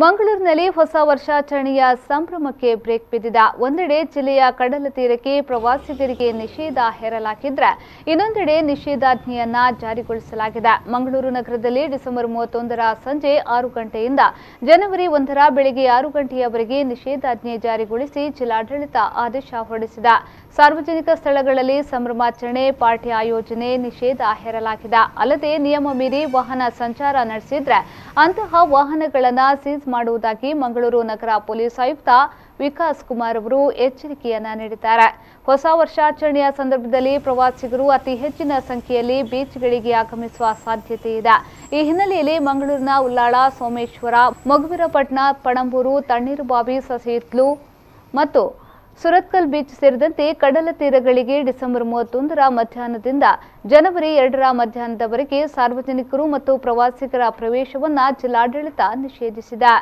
ಮಂಗಳೂರಿನಲ್ಲಿ ಹೊಸ ವರ್ಷಾಚರಣೆಯ ಸಂಭ್ರಮಕ್ಕೆ ಬ್ರೇಕ್ ಬಿದ್ದಿದ. ಒಂದೆಡೆ ಜಿಲ್ಲೆಯ ಕಡಲ ತೀರಕ್ಕೆ ಪ್ರವಾಸಿಗರಿಗೆ ನಿಷೇಧ ಹೇರಲಾಗಿದ್ರೆ ಇನ್ನೊಂದೆಡೆ ನಿಷೇಧಾಜ್ಞೆಯನ್ನ ಜಾರಿಗೊಳಿಸಲಾಗಿದೆ. ಮಂಗಳೂರು ನಗರದಲ್ಲಿ ಡಿಸೆಂಬರ್ ಮೂವತ್ತೊಂದರ ಸಂಜೆ ಆರು ಗಂಟೆಯಿಂದ ಜನವರಿ ಒಂದರ ಬೆಳಗ್ಗೆ ಆರು ಗಂಟೆಯವರೆಗೆ ನಿಷೇಧಾಜ್ಞೆ ಜಾರಿಗೊಳಿಸಿ ಜಿಲ್ಲಾಡಳಿತ ಆದೇಶ ಹೊರಡಿಸಿದೆ. ಸಾರ್ವಜನಿಕ ಸ್ಥಳಗಳಲ್ಲಿ ಸಂಭ್ರಮಾಚರಣೆ, ಪಾರ್ಟಿ ಆಯೋಜನೆ ನಿಷೇಧ ಹೇರಲಾಗಿದೆ. ಅಲ್ಲದೆ ನಿಯಮ ಮೀರಿ ವಾಹನ ಸಂಚಾರ ನಡೆಸಿದ್ರೆ ಅಂತಹ ವಾಹನಗಳನ್ನು ಸೀಸ್ ಮಾಡುವುದಾಗಿ ಮಂಗಳೂರು ನಗರ ಪೊಲೀಸ್ ಆಯುಕ್ತ ವಿಕಾಸ್ ಕುಮಾರ್ ಅವರು ಎಚ್ಚರಿಕೆಯನ್ನ ನೀಡಿದ್ದಾರೆ. ಹೊಸ ವರ್ಷಾಚರಣೆಯ ಸಂದರ್ಭದಲ್ಲಿ ಪ್ರವಾಸಿಗರು ಅತಿ ಹೆಚ್ಚಿನ ಸಂಖ್ಯೆಯಲ್ಲಿ ಬೀಚ್ಗಳಿಗೆ ಆಗಮಿಸುವ ಸಾಧ್ಯತೆ ಇದೆ. ಈ ಹಿನ್ನೆಲೆಯಲ್ಲಿ ಮಂಗಳೂರಿನ ಉಲ್ಲಾಳ ಸೋಮೇಶ್ವರ ಮಗುವಿರಪಟ್ನ ಪಣಂಬೂರು ತಣ್ಣೀರುಬಾವಿ ಸಸಿಹಿತ್ಲು ಮತ್ತು ಸುರತ್ಕಲ್ ಬೀಚ್ ಸೇರಿದಂತೆ ಕಡಲ ತೀರಗಳಿಗೆ ಡಿಸೆಂಬರ್ ಮೂವತ್ತೊಂದರ ಮಧ್ಯಾಹ್ನದಿಂದ ಜನವರಿ ಎರಡರ ಮಧ್ಯಾಹ್ನದವರೆಗೆ ಸಾರ್ವಜನಿಕರು ಮತ್ತು ಪ್ರವಾಸಿಗರ ಪ್ರವೇಶವನ್ನು ಜಿಲ್ಲಾಡಳಿತ ನಿಷೇಧಿಸಿದೆ.